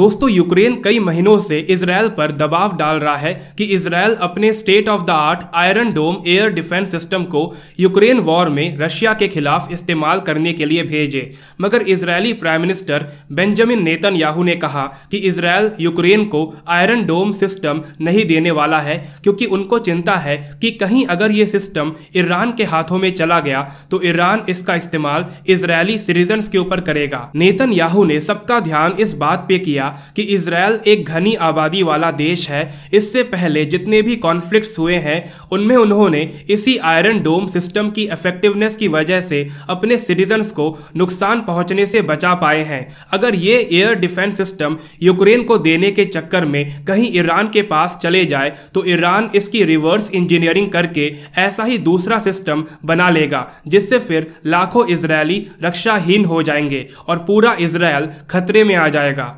दोस्तों, यूक्रेन कई महीनों से इसराइल पर दबाव डाल रहा है कि इसराइल अपने state of the art iron dome air defence system को यूक्रेन वॉर में रशिया के खिलाफ इस्तेमाल करने के लिए भेजे। मगर Israeli prime minister Benjamin Netanyahu ने कहा कि इसराइल यूक्रेन को आयरन डोम सिस्टम नहीं देने वाला है, क्योंकि उनको चिंता है कि कहीं अगर ये सिस्टम ईरान के हाथों में चला गया तो ईरान इसका इस्तेमाल इसराइली सिटीजन के ऊपर करेगा। नेतन याहू ने सबका ध्यान इस बात पे किया किया कि इसराइल एक घनी आबादी वाला देश है। इससे पहले जितने भी कॉन्फ्लिक्ट्स हुए हैं, उनमें उन्होंने इसी आयरन डोम सिस्टम की इफेक्टिवनेस की वजह से अपने सिटीजन्स को नुकसान पहुँचने से बचा पाए हैं। अगर ये एयर डिफेंस सिस्टम यूक्रेन को देने के चक्कर में कहीं ईरान के पास चले जाए तो ईरान इसकी रिवर्स इंजीनियरिंग करके ऐसा ही दूसरा सिस्टम बना लेगा, जिससे फिर लाखों इसराइली रक्षाहीन हो जाएँगे और पूरा इसराइल खतरे में आ जाएगा।